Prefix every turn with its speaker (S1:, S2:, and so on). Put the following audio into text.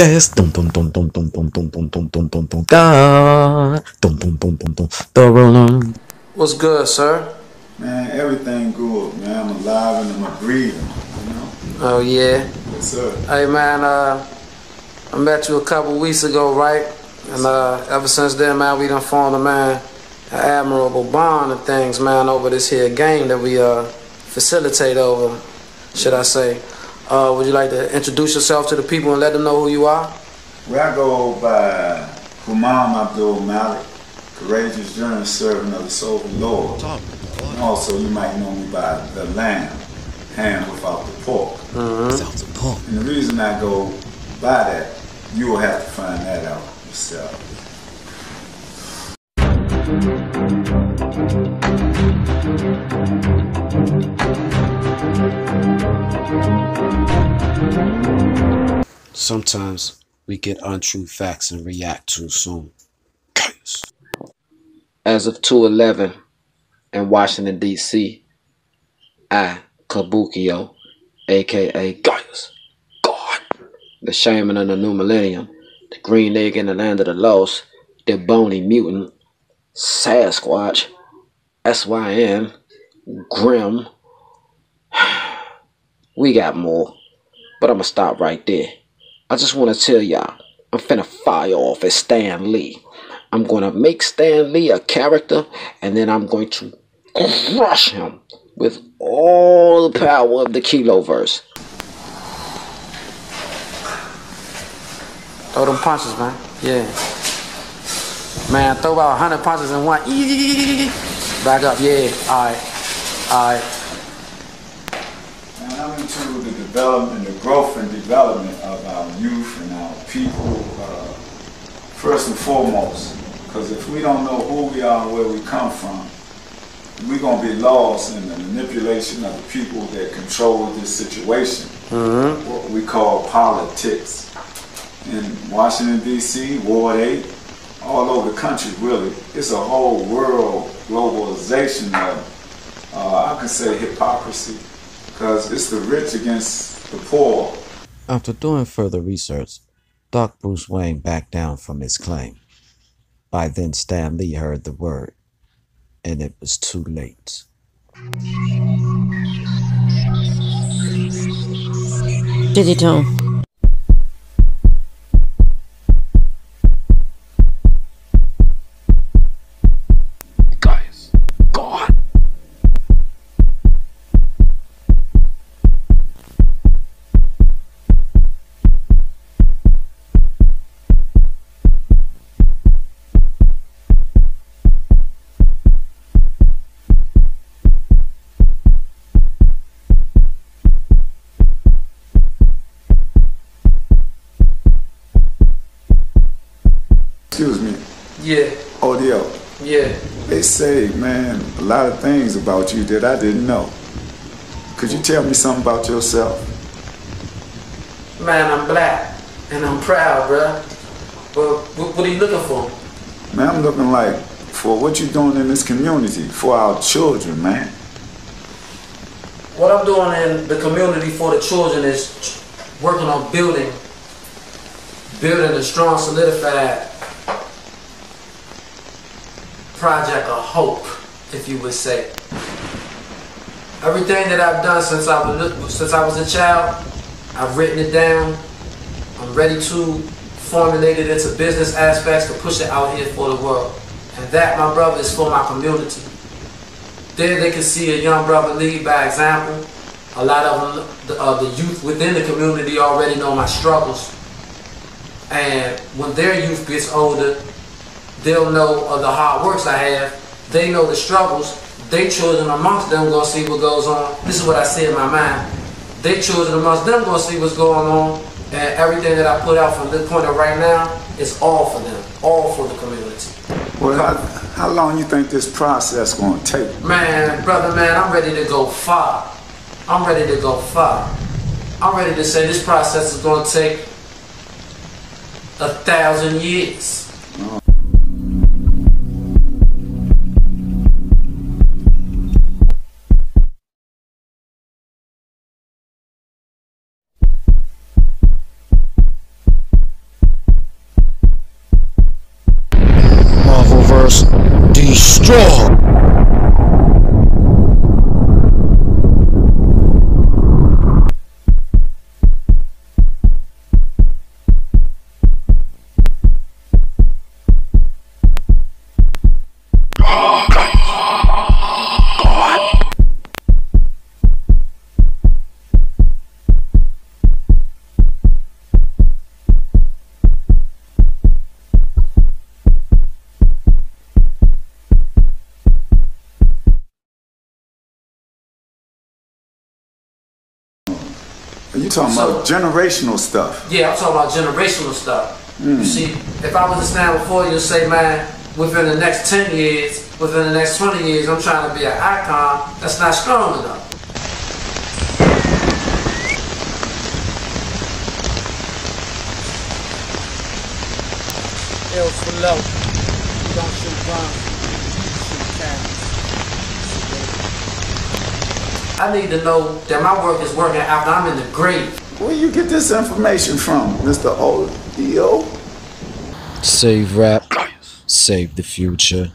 S1: podcast.
S2: What's good, sir?
S3: Man, everything good, man. I'm alive and I'm breathing, you know?
S2: Oh, yeah.
S3: Yes, sir.
S2: Hey, man, uh, I met you a couple weeks ago, right? And uh, ever since then, man, we done formed a man, an admirable bond and things, man, over this here game that we uh, facilitate over, should I say. Uh, would you like to introduce yourself to the people and let them know who you are?
S3: Where I go by Humam Abdul Malik, courageous journey servant of the sovereign Lord. And also, you might know me by the lamb, ham without the pork.
S1: Sounds of pork.
S3: And the reason I go by that, you will have to find that out yourself.
S4: Sometimes we get untrue facts and react too soon. Chaos.
S2: As of 211 in Washington, D.C., I, Kabukio, aka Gaius, God, the shaman of the new millennium, the green egg in the land of the lost, the bony mutant, Sasquatch, SYN, Grim. We got more, but I'm gonna stop right there. I just wanna tell y'all, I'm finna fire off at Stan Lee. I'm gonna make Stan Lee a character, and then I'm going to crush him with all the power of the Kiloverse. Throw them punches, man. Yeah. Man, throw about 100 punches in one. Back up, yeah. Alright. Alright.
S3: And I'm into the development, the growth and development of our youth and our people, uh, first and foremost. Because if we don't know who we are and where we come from, we're going to be lost in the manipulation of the people that control this situation, what we call politics. In Washington, D.C., Ward 8, all over the country, really, it's a whole world globalization of, uh, I can say, hypocrisy because it's the rich against the poor.
S1: After doing further research, Doc Bruce Wayne backed down from his claim. By then, Stan Lee heard the word, and it was too late.
S5: Digitone.
S4: Guys.
S3: Excuse me,
S2: Yeah.
S3: Oh, Odeo.
S2: Yeah.
S3: They say, man, a lot of things about you that I didn't know. Could you tell me something about yourself?
S2: Man, I'm black. And I'm proud, bruh. But what, what are you looking for?
S3: Man, I'm looking like for what you're doing in this community for our children, man.
S2: What I'm doing in the community for the children is working on building, building a strong, solidified project of hope, if you would say. Everything that I've done since I was since I was a child, I've written it down. I'm ready to formulate it into business aspects to push it out here for the world. And that, my brother, is for my community. There they can see a young brother lead by example. A lot of them, the, uh, the youth within the community already know my struggles. And when their youth gets older, they'll know of the hard works I have. They know the struggles. They children amongst them gonna see what goes on. This is what I see in my mind. They children amongst them gonna see what's going on. And everything that I put out from this point of right now is all for them, all for the community.
S3: Well, how, how long you think this process gonna take?
S2: Man, brother, man, I'm ready to go far. I'm ready to go far. I'm ready to say this process is going to take a thousand years.
S4: Draw!
S3: You talking about generational stuff?
S2: Yeah, I'm talking about generational stuff. You hmm. see, if I was to stand before you and say, man, within the next 10 years, within the next 20 years, I'm trying to be an icon, that's not strong enough.
S6: Ills for low. We don't shoot guns.
S2: I need to know that my work is working after I'm in the grave.
S3: Where you get this information from, Mr. ODO?
S4: Save rap, save the future.